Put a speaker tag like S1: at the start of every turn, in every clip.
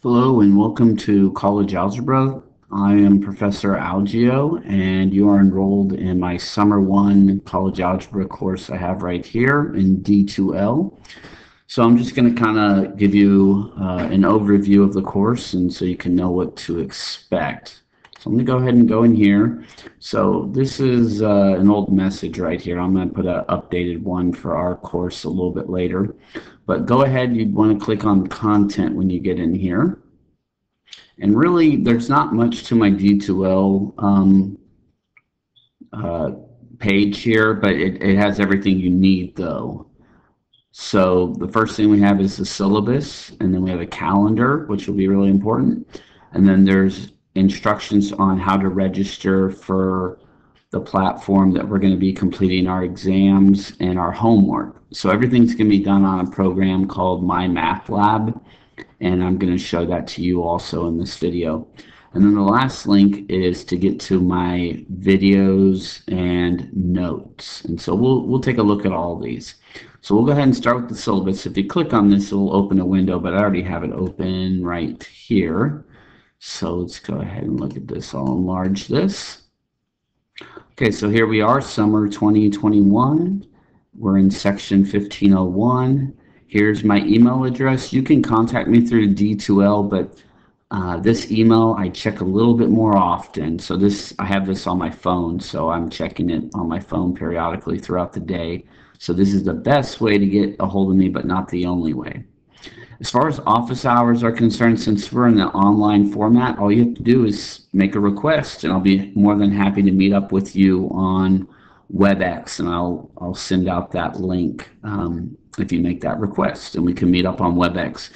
S1: Hello and welcome to College Algebra. I am Professor Algeo and you are enrolled in my Summer 1 College Algebra course I have right here in D2L. So I'm just going to kind of give you uh, an overview of the course and so you can know what to expect. So going to go ahead and go in here. So this is uh, an old message right here. I'm going to put an updated one for our course a little bit later. But go ahead, you'd want to click on content when you get in here. And really, there's not much to my D2L um, uh, page here, but it, it has everything you need though. So the first thing we have is the syllabus, and then we have a calendar, which will be really important. And then there's instructions on how to register for the platform that we're going to be completing our exams and our homework. So everything's going to be done on a program called My Math Lab, and I'm going to show that to you also in this video. And then the last link is to get to my videos and notes. And so we'll, we'll take a look at all these. So we'll go ahead and start with the syllabus. If you click on this, it will open a window, but I already have it open right here. So let's go ahead and look at this. I'll enlarge this. Okay, so here we are, summer 2021. We're in section 1501. Here's my email address. You can contact me through D2L, but uh, this email I check a little bit more often. So this I have this on my phone, so I'm checking it on my phone periodically throughout the day. So this is the best way to get a hold of me, but not the only way. As far as office hours are concerned, since we're in the online format, all you have to do is make a request, and I'll be more than happy to meet up with you on WebEx, and I'll I'll send out that link um, if you make that request, and we can meet up on WebEx.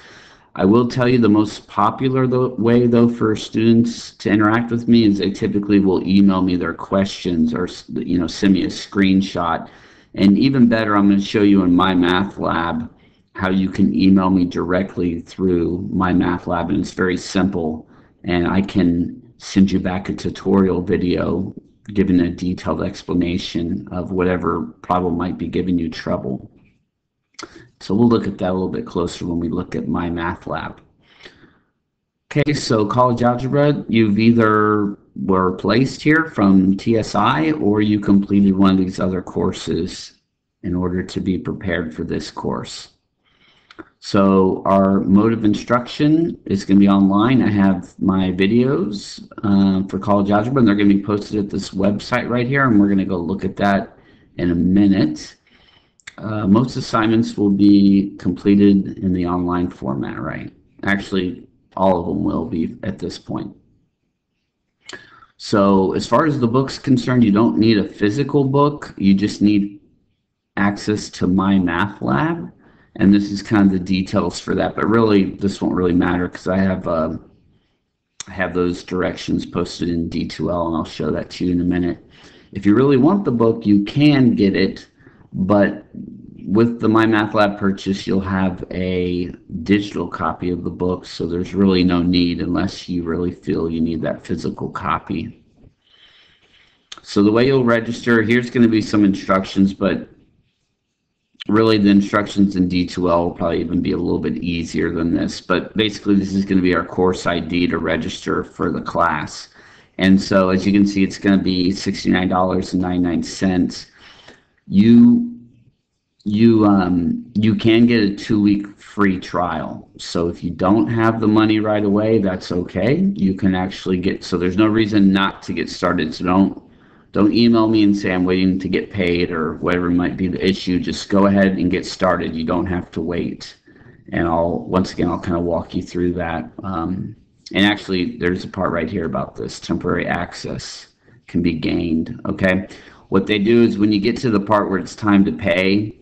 S1: I will tell you the most popular way, though, for students to interact with me is they typically will email me their questions or you know send me a screenshot. And even better, I'm going to show you in my math lab how you can email me directly through my math lab and it's very simple and I can send you back a tutorial video giving a detailed explanation of whatever problem might be giving you trouble. So we'll look at that a little bit closer when we look at my math lab. Okay, so college algebra, you've either were placed here from TSI or you completed one of these other courses in order to be prepared for this course. So our mode of instruction is going to be online. I have my videos uh, for college algebra, and they're going to be posted at this website right here, and we're going to go look at that in a minute. Uh, most assignments will be completed in the online format, right? Actually, all of them will be at this point. So as far as the book's concerned, you don't need a physical book. You just need access to My Math Lab and this is kind of the details for that. But really, this won't really matter because I have uh, I have those directions posted in D2L, and I'll show that to you in a minute. If you really want the book, you can get it, but with the My Math Lab purchase, you'll have a digital copy of the book, so there's really no need unless you really feel you need that physical copy. So the way you'll register, here's going to be some instructions, but really the instructions in D2L will probably even be a little bit easier than this, but basically this is going to be our course ID to register for the class. And so as you can see, it's going to be $69.99. You you um, you can get a two-week free trial. So if you don't have the money right away, that's okay. You can actually get so there's no reason not to get started. So don't don't email me and say I'm waiting to get paid or whatever might be the issue. Just go ahead and get started. You don't have to wait. And I'll, once again, I'll kind of walk you through that. Um, and actually, there's a part right here about this temporary access can be gained. Okay. What they do is when you get to the part where it's time to pay,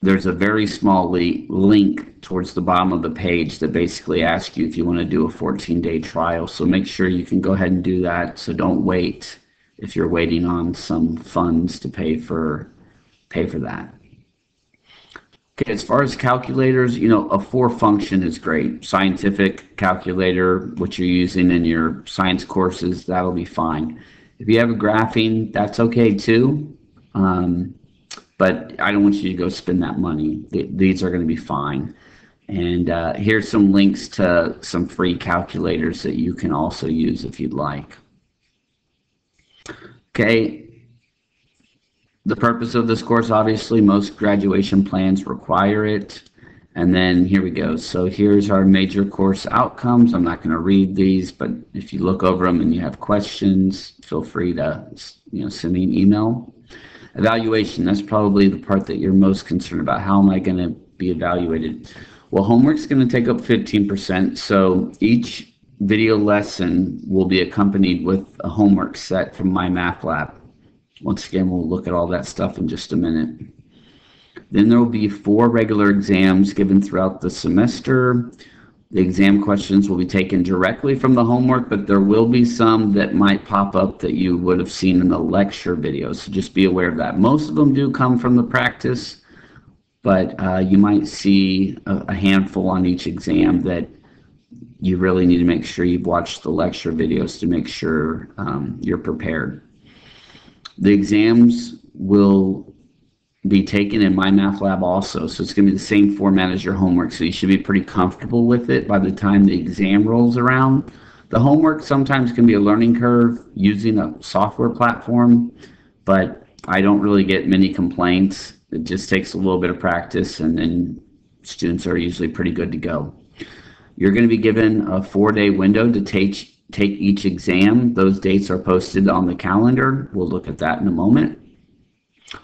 S1: there's a very small link towards the bottom of the page that basically asks you if you want to do a 14 day trial. So make sure you can go ahead and do that. So don't wait if you're waiting on some funds to pay for pay for that. Okay, as far as calculators, you know, a four function is great. Scientific calculator, which you're using in your science courses, that'll be fine. If you have a graphing, that's okay too. Um, but I don't want you to go spend that money. These are going to be fine. And uh, here's some links to some free calculators that you can also use if you'd like. Okay. The purpose of this course, obviously, most graduation plans require it. And then here we go. So here's our major course outcomes. I'm not going to read these, but if you look over them and you have questions, feel free to you know send me an email. Evaluation, that's probably the part that you're most concerned about. How am I going to be evaluated? Well, homework's going to take up 15%. So each video lesson will be accompanied with a homework set from MyMathLab. Once again, we'll look at all that stuff in just a minute. Then there will be four regular exams given throughout the semester. The exam questions will be taken directly from the homework, but there will be some that might pop up that you would have seen in the lecture videos. So just be aware of that. Most of them do come from the practice, but uh, you might see a, a handful on each exam that you really need to make sure you've watched the lecture videos to make sure um, you're prepared. The exams will be taken in my math lab also. So it's going to be the same format as your homework. So you should be pretty comfortable with it by the time the exam rolls around. The homework sometimes can be a learning curve using a software platform, but I don't really get many complaints. It just takes a little bit of practice and then students are usually pretty good to go. You're going to be given a four-day window to take, take each exam. Those dates are posted on the calendar. We'll look at that in a moment.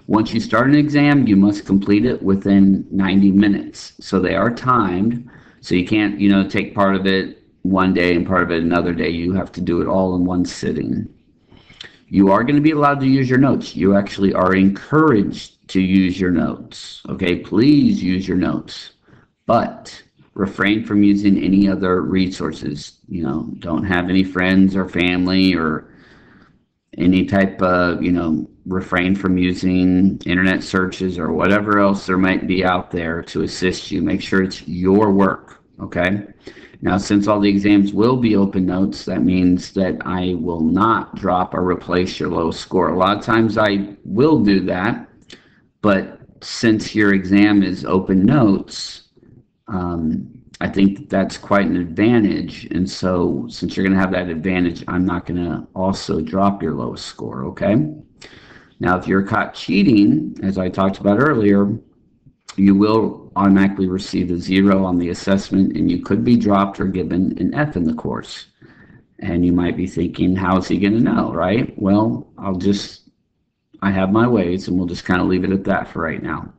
S1: Once you start an exam, you must complete it within 90 minutes. So they are timed. So you can't, you know, take part of it one day and part of it another day. You have to do it all in one sitting. You are going to be allowed to use your notes. You actually are encouraged to use your notes. Okay, please use your notes. But refrain from using any other resources. You know, don't have any friends or family or any type of, you know, refrain from using internet searches or whatever else there might be out there to assist you. Make sure it's your work, okay? Now, since all the exams will be open notes, that means that I will not drop or replace your low score. A lot of times I will do that, but since your exam is open notes, um, I think that that's quite an advantage. And so since you're going to have that advantage, I'm not going to also drop your lowest score, okay? Now, if you're caught cheating, as I talked about earlier, you will automatically receive a zero on the assessment and you could be dropped or given an F in the course. And you might be thinking, how is he going to know, right? Well, I'll just, I have my ways and we'll just kind of leave it at that for right now.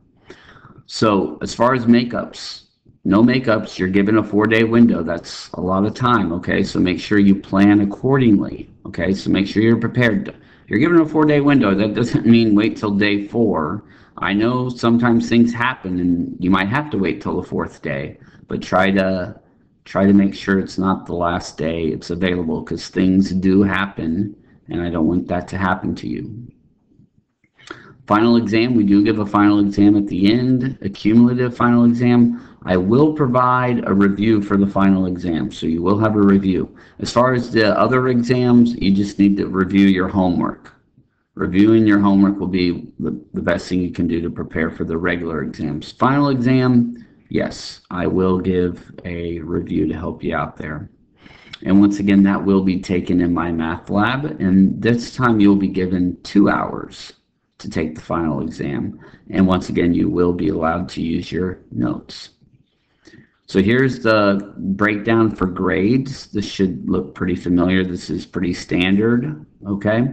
S1: So as far as makeups, no makeups. You're given a four day window. That's a lot of time. Okay. So make sure you plan accordingly. Okay. So make sure you're prepared. You're given a four day window. That doesn't mean wait till day four. I know sometimes things happen and you might have to wait till the fourth day, but try to try to make sure it's not the last day it's available because things do happen and I don't want that to happen to you. Final exam, we do give a final exam at the end, a cumulative final exam. I will provide a review for the final exam, so you will have a review. As far as the other exams, you just need to review your homework. Reviewing your homework will be the, the best thing you can do to prepare for the regular exams. Final exam, yes, I will give a review to help you out there. And once again, that will be taken in my math lab, and this time you'll be given two hours to take the final exam. And once again, you will be allowed to use your notes. So here's the breakdown for grades. This should look pretty familiar. This is pretty standard, okay?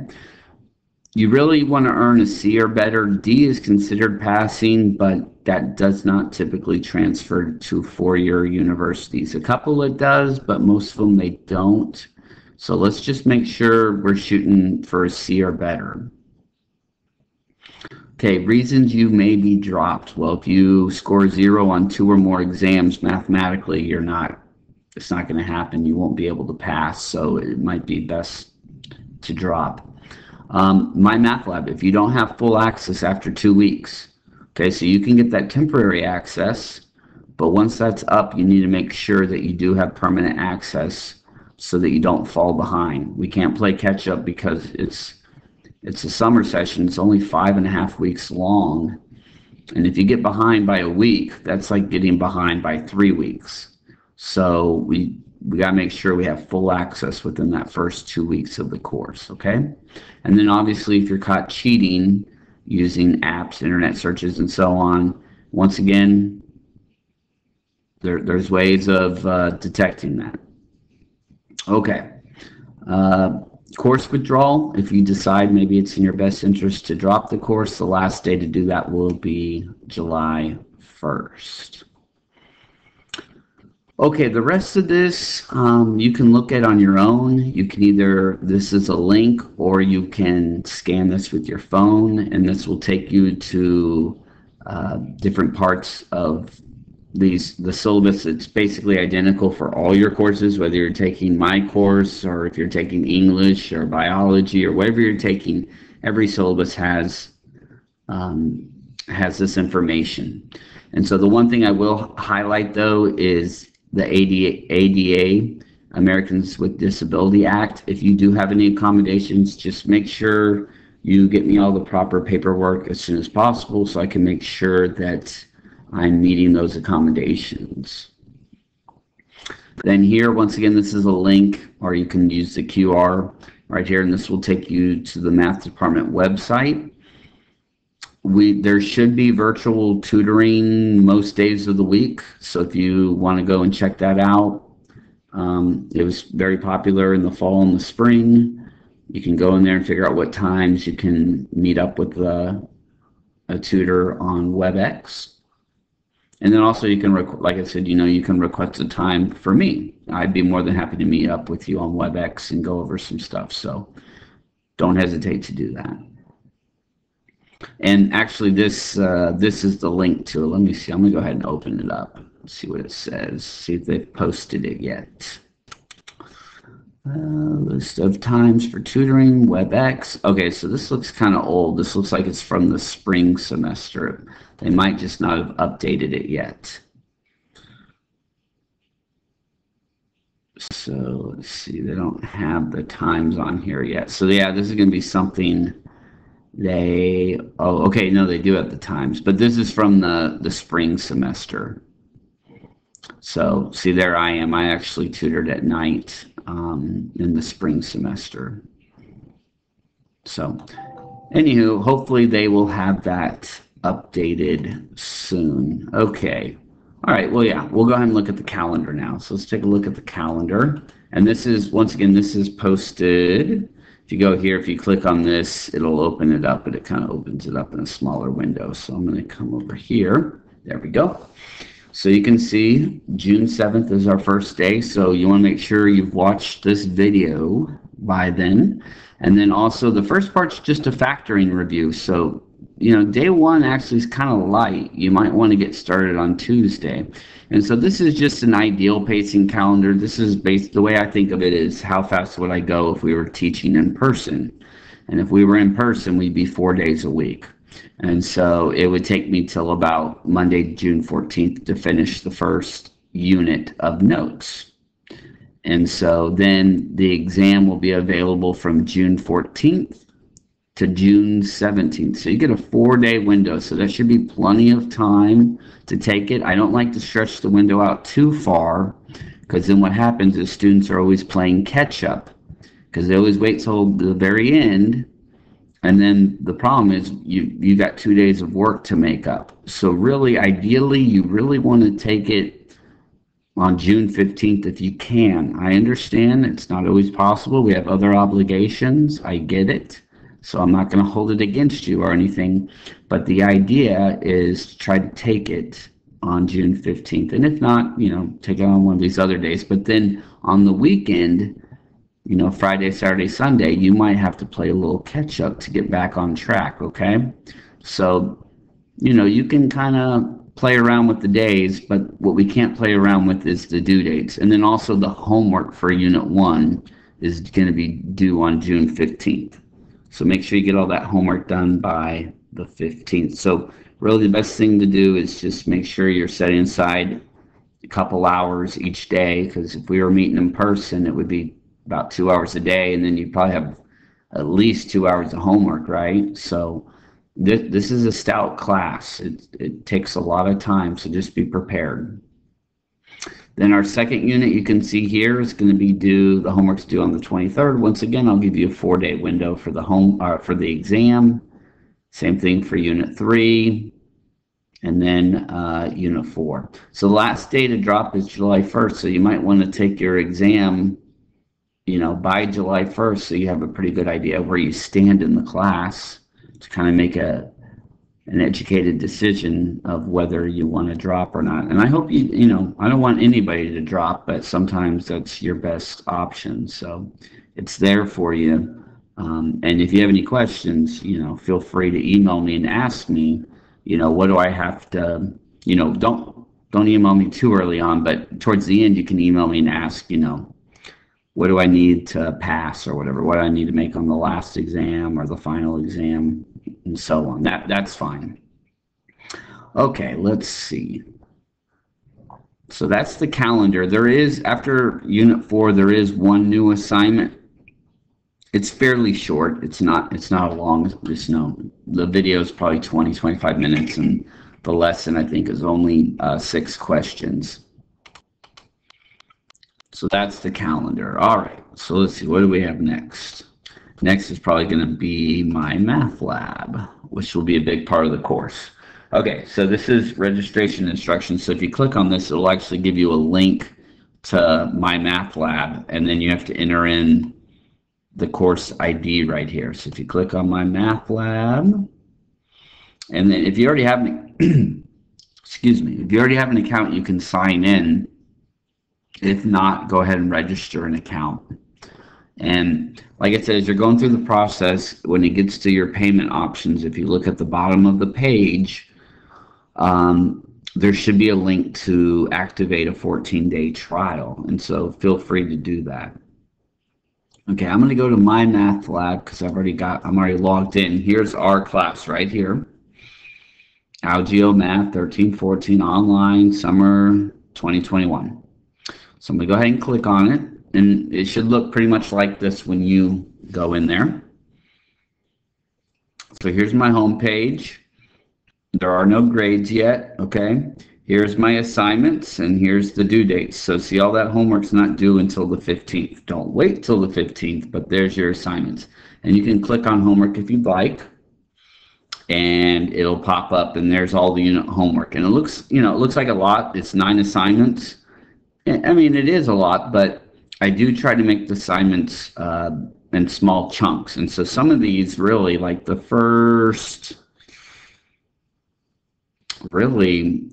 S1: You really want to earn a C or better. D is considered passing, but that does not typically transfer to four-year universities. A couple it does, but most of them they don't. So let's just make sure we're shooting for a C or better. Okay, reasons you may be dropped. Well, if you score zero on two or more exams, mathematically, you're not, it's not going to happen. You won't be able to pass, so it might be best to drop. Um, lab. if you don't have full access after two weeks, okay, so you can get that temporary access, but once that's up, you need to make sure that you do have permanent access so that you don't fall behind. We can't play catch up because it's it's a summer session. It's only five and a half weeks long. And if you get behind by a week, that's like getting behind by three weeks. So we we got to make sure we have full access within that first two weeks of the course, okay? And then obviously if you're caught cheating using apps, internet searches, and so on, once again, there, there's ways of uh, detecting that. Okay. Uh, course withdrawal, if you decide maybe it's in your best interest to drop the course, the last day to do that will be July 1st. Okay, the rest of this um, you can look at on your own. You can either, this is a link, or you can scan this with your phone, and this will take you to uh, different parts of these the syllabus it's basically identical for all your courses whether you're taking my course or if you're taking english or biology or whatever you're taking every syllabus has um, has this information. And so the one thing i will highlight though is the ada, ADA americans with disability act. If you do have any accommodations just make sure you get me all the proper paperwork as soon as possible so i can make sure that I'm meeting those accommodations. Then here, once again, this is a link, or you can use the QR right here, and this will take you to the math department website. We There should be virtual tutoring most days of the week, so if you want to go and check that out, um, it was very popular in the fall and the spring. You can go in there and figure out what times you can meet up with a, a tutor on WebEx. And then also you can, like I said, you know, you can request a time for me. I'd be more than happy to meet up with you on WebEx and go over some stuff. So don't hesitate to do that. And actually, this uh, this is the link to. Let me see. I'm gonna go ahead and open it up. See what it says. See if they've posted it yet. Uh, list of times for tutoring, WebEx. Okay, so this looks kind of old. This looks like it's from the spring semester. They might just not have updated it yet. So let's see, they don't have the times on here yet. So yeah, this is going to be something they, oh, okay, no, they do have the times, but this is from the, the spring semester. So see, there I am. I actually tutored at night um, in the spring semester. So anywho, hopefully they will have that updated soon. Okay. All right. Well, yeah, we'll go ahead and look at the calendar now. So let's take a look at the calendar. And this is, once again, this is posted. If you go here, if you click on this, it'll open it up, but it kind of opens it up in a smaller window. So I'm going to come over here. There we go. So you can see June 7th is our first day. So you want to make sure you've watched this video by then. And then also the first part's just a factoring review. So you know, day one actually is kind of light. You might want to get started on Tuesday. And so this is just an ideal pacing calendar. This is based, the way I think of it is how fast would I go if we were teaching in person? And if we were in person, we'd be four days a week. And so it would take me till about Monday, June 14th to finish the first unit of notes. And so then the exam will be available from June 14th to June 17th. So you get a four day window. So that should be plenty of time to take it. I don't like to stretch the window out too far because then what happens is students are always playing catch up because they always wait till the very end. And then the problem is you, you got two days of work to make up. So really, ideally, you really want to take it on June 15th if you can. I understand it's not always possible. We have other obligations. I get it. So I'm not going to hold it against you or anything. But the idea is to try to take it on June 15th. And if not, you know, take it on one of these other days. But then on the weekend, you know, Friday, Saturday, Sunday, you might have to play a little catch up to get back on track, okay? So, you know, you can kind of play around with the days, but what we can't play around with is the due dates. And then also the homework for Unit 1 is going to be due on June 15th. So make sure you get all that homework done by the 15th. So really the best thing to do is just make sure you're setting aside a couple hours each day because if we were meeting in person, it would be about two hours a day and then you'd probably have at least two hours of homework, right? So this, this is a stout class. It, it takes a lot of time, so just be prepared. Then our second unit you can see here is going to be due, the homework's due on the 23rd. Once again, I'll give you a four day window for the home, uh, for the exam. Same thing for unit three and then uh, unit four. So the last day to drop is July 1st. So you might want to take your exam, you know, by July 1st so you have a pretty good idea of where you stand in the class to kind of make a an educated decision of whether you want to drop or not. And I hope you, you know, I don't want anybody to drop, but sometimes that's your best option. So it's there for you. Um, and if you have any questions, you know, feel free to email me and ask me, you know, what do I have to, you know, don't don't email me too early on, but towards the end you can email me and ask, you know, what do I need to pass or whatever, what do I need to make on the last exam or the final exam and so on. That That's fine. Okay, let's see. So that's the calendar. There is, after Unit 4, there is one new assignment. It's fairly short. It's not It's not a long, just no. The video is probably 20, 25 minutes, and the lesson, I think, is only uh, six questions. So that's the calendar. All right, so let's see, what do we have next? Next is probably going to be my math lab, which will be a big part of the course. Okay, so this is registration instructions. So if you click on this, it'll actually give you a link to my math lab, and then you have to enter in the course ID right here. So if you click on my math lab, and then if you already have an, excuse me, if you already have an account, you can sign in. If not, go ahead and register an account. And like I said, as you're going through the process, when it gets to your payment options, if you look at the bottom of the page, um, there should be a link to activate a 14-day trial. And so feel free to do that. Okay, I'm going to go to my math lab because I've already got, I'm already logged in. Here's our class right here. Algeo Math 1314 online summer 2021. So I'm going to go ahead and click on it and it should look pretty much like this when you go in there. So here's my home page. There are no grades yet, okay? Here's my assignments, and here's the due dates. So see, all that homework's not due until the 15th. Don't wait till the 15th, but there's your assignments. And you can click on homework if you'd like, and it'll pop up, and there's all the unit homework. And it looks, you know, it looks like a lot. It's nine assignments. I mean, it is a lot, but I do try to make the assignments uh, in small chunks. And so some of these really, like the first, really,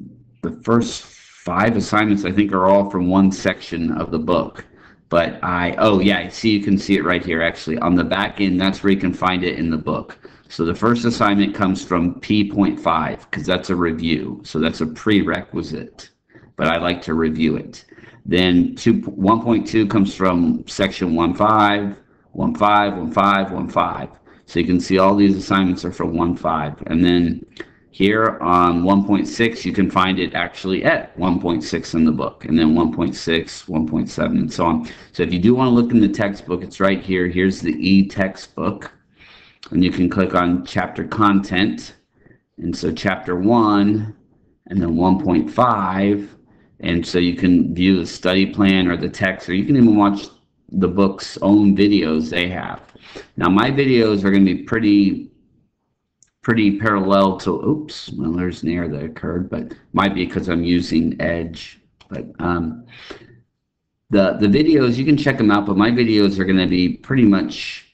S1: the first five assignments, I think, are all from one section of the book. But I, oh yeah, see you can see it right here actually. On the back end, that's where you can find it in the book. So the first assignment comes from P.5 because that's a review. So that's a prerequisite, but I like to review it. Then 1.2 comes from section 1.5, 1.5, 1.5, 1.5. So you can see all these assignments are from 1.5. And then here on 1.6, you can find it actually at 1.6 in the book, and then 1.6, 1.7, and so on. So if you do want to look in the textbook, it's right here. Here's the e-textbook, and you can click on chapter content. And so chapter 1, and then 1.5, and so you can view the study plan or the text, or you can even watch the book's own videos they have. Now, my videos are going to be pretty pretty parallel to, oops, well, there's an error that occurred, but might be because I'm using Edge. But um, the, the videos, you can check them out, but my videos are going to be pretty much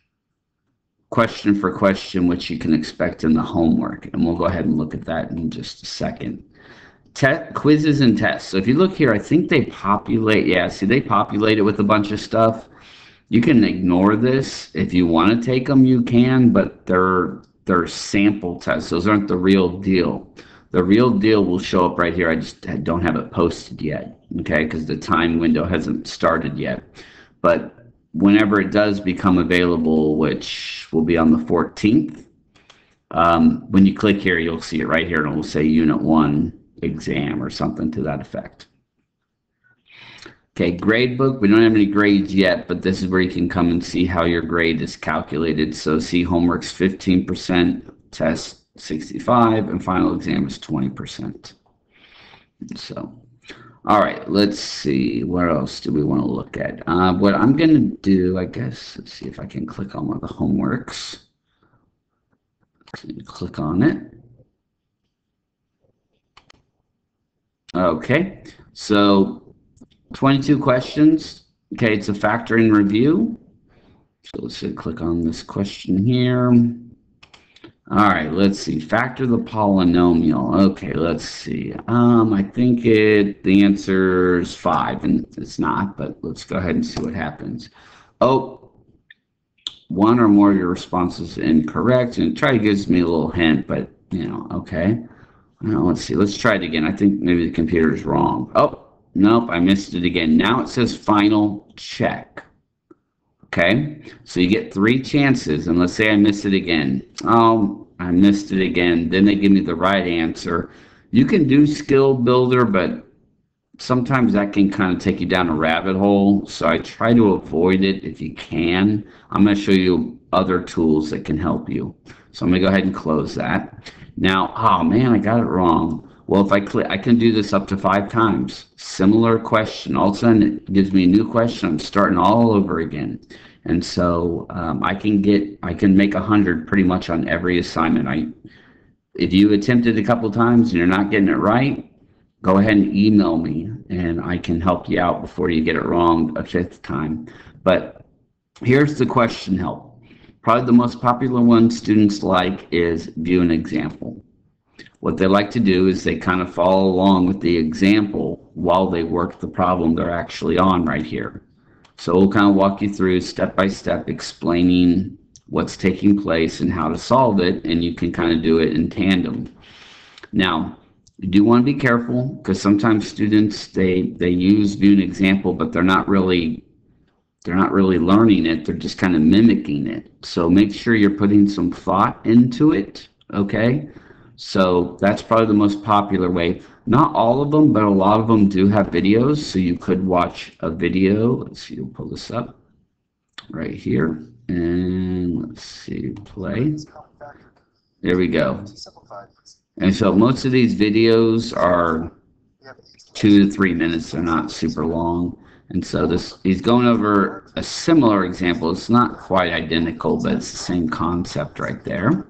S1: question for question, which you can expect in the homework. And we'll go ahead and look at that in just a second quizzes and tests. So if you look here, I think they populate. Yeah, see, they populate it with a bunch of stuff. You can ignore this if you want to take them. You can, but they're they're sample tests. Those aren't the real deal. The real deal will show up right here. I just don't have it posted yet, okay? Because the time window hasn't started yet. But whenever it does become available, which will be on the 14th, um, when you click here, you'll see it right here, and it will say Unit 1 exam or something to that effect. Okay, grade book. We don't have any grades yet, but this is where you can come and see how your grade is calculated. So see homework's 15%, test 65, and final exam is 20%. So, all right, let's see. What else do we want to look at? Uh, what I'm going to do, I guess, let's see if I can click on one of the homeworks. Click on it. Okay, so 22 questions. Okay, it's a factoring review. So let's click on this question here. All right, let's see. Factor the polynomial. Okay, let's see. Um, I think it the answer is five, and it's not, but let's go ahead and see what happens. Oh, one or more of your responses incorrect, and it try to gives me a little hint, but you know, okay. Now let's see. Let's try it again. I think maybe the computer is wrong. Oh, nope, I missed it again. Now it says final check. Okay, so you get three chances, and let's say I miss it again. Oh, I missed it again. Then they give me the right answer. You can do skill builder, but sometimes that can kind of take you down a rabbit hole. So I try to avoid it if you can. I'm going to show you other tools that can help you. So I'm going to go ahead and close that. Now, oh man, I got it wrong. Well, if I click, I can do this up to five times. Similar question. All of a sudden, it gives me a new question. I'm starting all over again. And so um, I can get, I can make a hundred pretty much on every assignment. I, if you attempted a couple times and you're not getting it right, go ahead and email me and I can help you out before you get it wrong a fifth time. But here's the question help. Probably the most popular one students like is view an example. What they like to do is they kind of follow along with the example while they work the problem they're actually on right here. So we'll kind of walk you through step by step explaining what's taking place and how to solve it, and you can kind of do it in tandem. Now, you do want to be careful because sometimes students they they use view an example, but they're not really they're not really learning it. They're just kind of mimicking it. So make sure you're putting some thought into it. Okay. So that's probably the most popular way. Not all of them, but a lot of them do have videos. So you could watch a video. Let's see, we'll pull this up right here. And let's see, play. There we go. And so most of these videos are two to three minutes. They're not super long. And so this he's going over a similar example. It's not quite identical, but it's the same concept right there.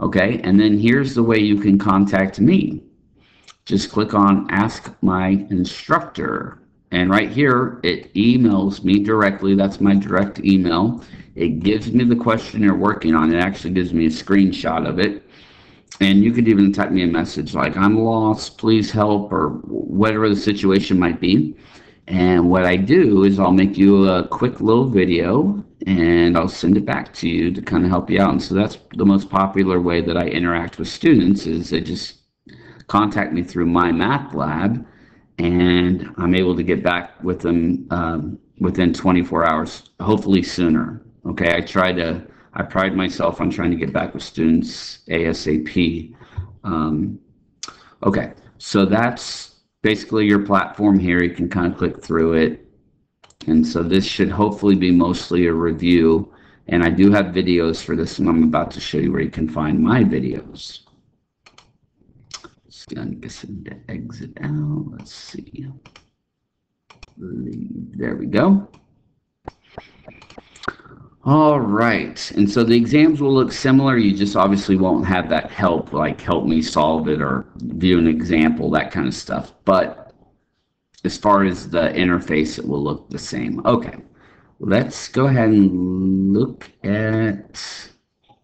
S1: Okay, and then here's the way you can contact me. Just click on Ask My Instructor. And right here, it emails me directly. That's my direct email. It gives me the question you're working on. It actually gives me a screenshot of it. And you could even type me a message like, I'm lost, please help, or whatever the situation might be. And what I do is I'll make you a quick little video and I'll send it back to you to kind of help you out. And so that's the most popular way that I interact with students is they just contact me through my math lab and I'm able to get back with them um, within 24 hours, hopefully sooner. Okay, I try to, I pride myself on trying to get back with students ASAP. Um, okay, so that's basically your platform here. You can kind of click through it. And so this should hopefully be mostly a review. And I do have videos for this, and I'm about to show you where you can find my videos. So I'm guessing to exit out. Let's see. There we go. All right, and so the exams will look similar. You just obviously won't have that help, like help me solve it or view an example, that kind of stuff. But as far as the interface, it will look the same. Okay, let's go ahead and look at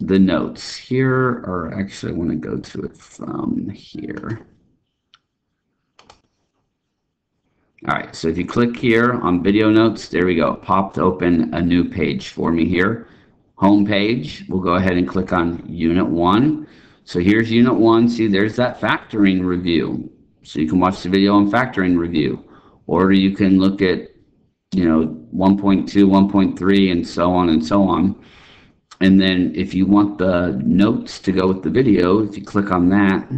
S1: the notes here, or actually I want to go to it from here. All right, so if you click here on video notes, there we go. popped open a new page for me here. Home page, we'll go ahead and click on Unit 1. So here's Unit 1. See, there's that factoring review. So you can watch the video on factoring review. Or you can look at, you know, 1.2, 1.3, and so on and so on. And then if you want the notes to go with the video, if you click on that,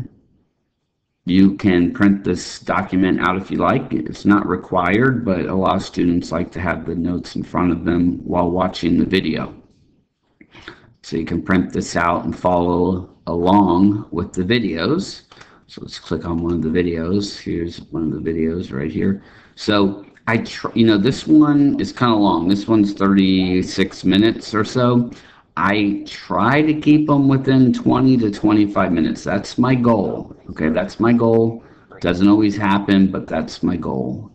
S1: you can print this document out if you like. It's not required, but a lot of students like to have the notes in front of them while watching the video. So you can print this out and follow along with the videos. So let's click on one of the videos. Here's one of the videos right here. So I, you know, this one is kind of long. This one's 36 minutes or so. I try to keep them within 20 to 25 minutes. That's my goal. Okay, that's my goal. Doesn't always happen, but that's my goal.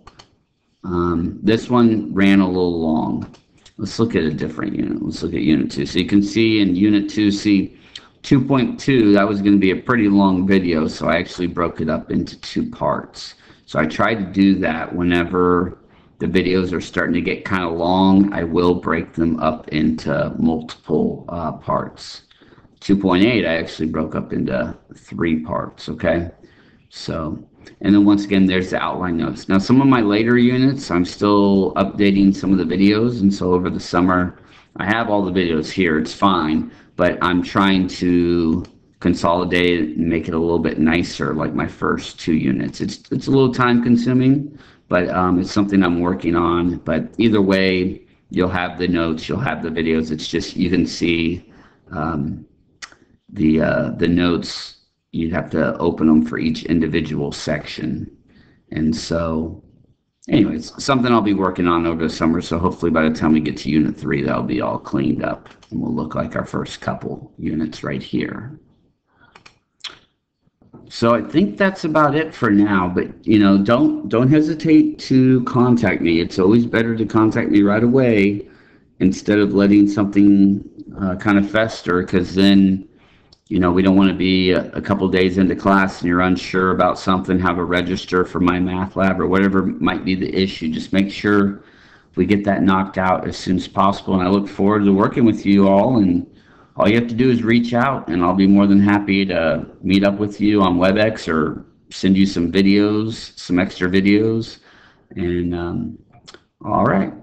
S1: Um, this one ran a little long. Let's look at a different unit. Let's look at unit 2. So you can see in unit 2, see 2.2, that was going to be a pretty long video, so I actually broke it up into two parts. So I try to do that whenever the videos are starting to get kind of long, I will break them up into multiple uh, parts. 2.8, I actually broke up into three parts, okay? So, and then once again, there's the outline notes. Now, some of my later units, I'm still updating some of the videos, and so over the summer, I have all the videos here, it's fine, but I'm trying to consolidate it and make it a little bit nicer, like my first two units. It's, it's a little time consuming, but um, it's something I'm working on. But either way, you'll have the notes, you'll have the videos. It's just, you can see um, the, uh, the notes you'd have to open them for each individual section. And so, anyways, something I'll be working on over the summer. So hopefully by the time we get to unit three, that'll be all cleaned up and we'll look like our first couple units right here. So I think that's about it for now. But you know, don't don't hesitate to contact me. It's always better to contact me right away instead of letting something uh, kind of fester, because then you know, we don't want to be a, a couple days into class and you're unsure about something, have a register for my math lab or whatever might be the issue. Just make sure we get that knocked out as soon as possible. And I look forward to working with you all. And all you have to do is reach out, and I'll be more than happy to meet up with you on WebEx or send you some videos, some extra videos. And um, all right.